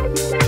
Bye.